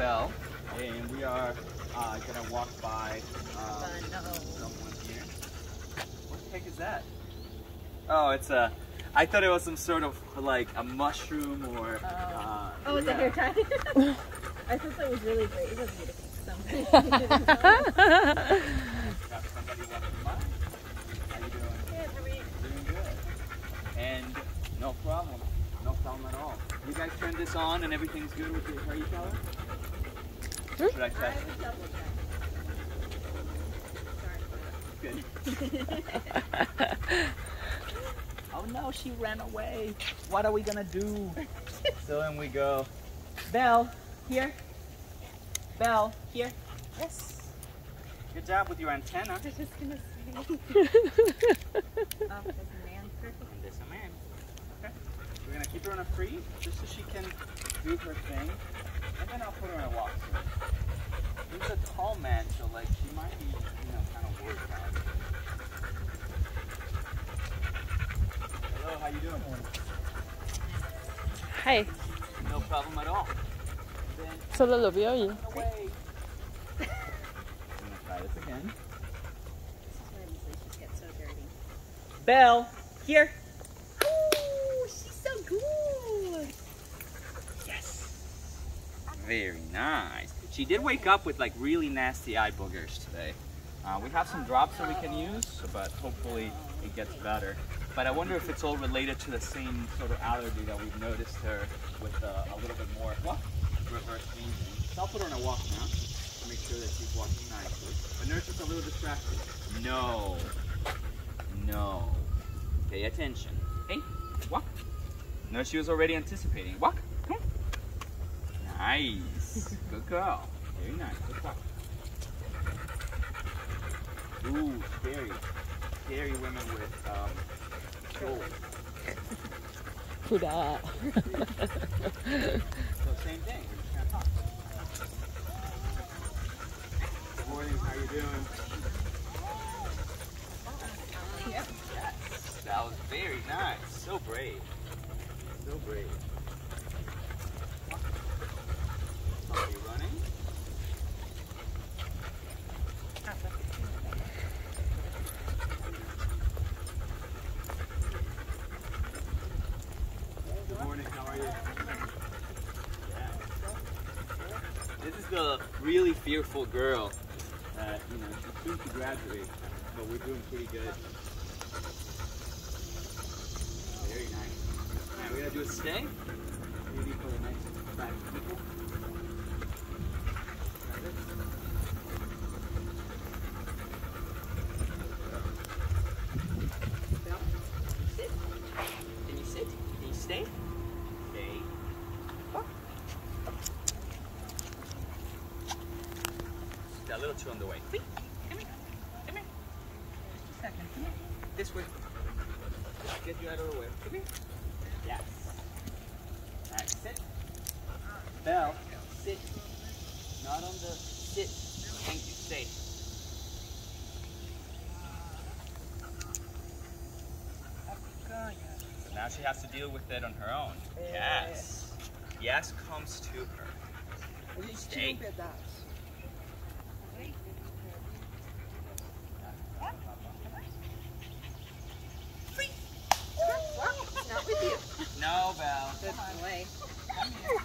Belle, and we are uh, gonna walk by uh, no. someone here. What the heck is that? Oh, it's a. I thought it was some sort of like a mushroom or. Uh, Oh, it's a hair tie. I thought that was really great. It was beautiful. Got somebody walking by. How you doing? Doing good. And no problem. No problem at all. You guys turn this on and everything's good with your hair color? Should I test it? Good. oh no, she ran away. What are we gonna do? so in we go. Belle, here. Belle, here. Yes. Good job with your antenna. I was just gonna say. oh, there's a man. And there's a man. Okay. We're gonna keep her on a free just so she can do her thing. And then I'll put her on a walk soon. He's a tall man, so like she might be, you know, kind of worried about it. Hello, how you doing? Hej, No problem at all. Then solo lo vio y... I'm gonna try this again. This is where these leashes get so dirty. Belle, here. Oh, she's so good. Yes. Very nice. She did wake up with like really nasty eye boogers today. Uh, we have some drops that we can use, but hopefully it gets better. But I wonder if it's all related to the same sort of allergy that we've noticed her with uh, a little bit more what? reverse sneezing. So I'll put her on a walk now to make sure that she's walking nicely. But nurse is a little distracted. No. No. Pay attention. Hey, walk. No, she was already anticipating. Walk. Come on. Nice. Good girl. Very nice. Good talk. Ooh, scary. Scary women with um, gold. Cuidado. So same thing. We're just gonna talk. Good morning. How you doing? Yep. Yes. That was very nice. So brave. So brave. Are you running? Good morning. How are you? Yeah. The really fearful girl. Uh, you know, she's soon to graduate, but we're doing pretty good. Very nice. We're gonna do a stay. Maybe for the next five people. Like this. Down. Sit. Can you sit? Can you stay? Stay. Up. Got a little two on the way. Come here. Come here. Just a second. Come here. This way. Get you out of the way. Come here. Yes. Alright, sit. Belle, sit. Not on the sit. Thank you. Stay. So now she has to deal with it on her own. Yes. Yes comes to her. Stay. Not with you. No, Belle. Good boy.